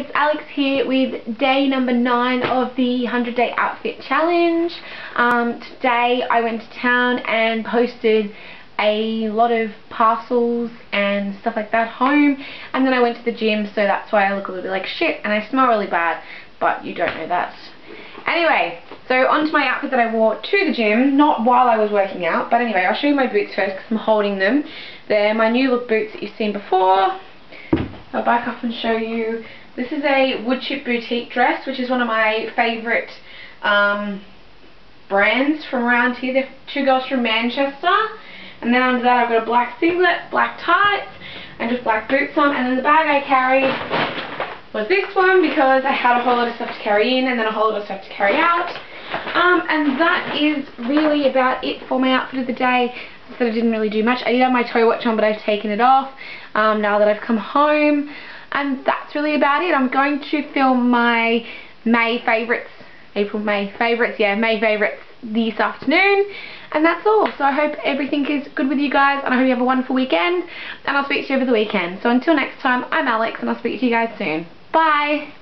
It's Alex here with day number 9 of the 100 day outfit challenge. Um, today I went to town and posted a lot of parcels and stuff like that home and then I went to the gym so that's why I look a little bit like shit and I smell really bad but you don't know that. Anyway, so onto my outfit that I wore to the gym, not while I was working out, but anyway I'll show you my boots first because I'm holding them. They're my new look boots that you've seen before. I'll back up and show you this is a Woodchip Boutique dress, which is one of my favourite um, brands from around here. They're two girls from Manchester. And then under that I've got a black singlet, black tights, and just black boots on. And then the bag I carried was this one because I had a whole lot of stuff to carry in and then a whole lot of stuff to carry out. Um, and that is really about it for my outfit of the day. So I didn't really do much. I did have my toe watch on but I've taken it off um, now that I've come home and that's really about it. I'm going to film my May favourites, April, May favourites, yeah, May favourites this afternoon and that's all. So I hope everything is good with you guys and I hope you have a wonderful weekend and I'll speak to you over the weekend. So until next time, I'm Alex and I'll speak to you guys soon. Bye!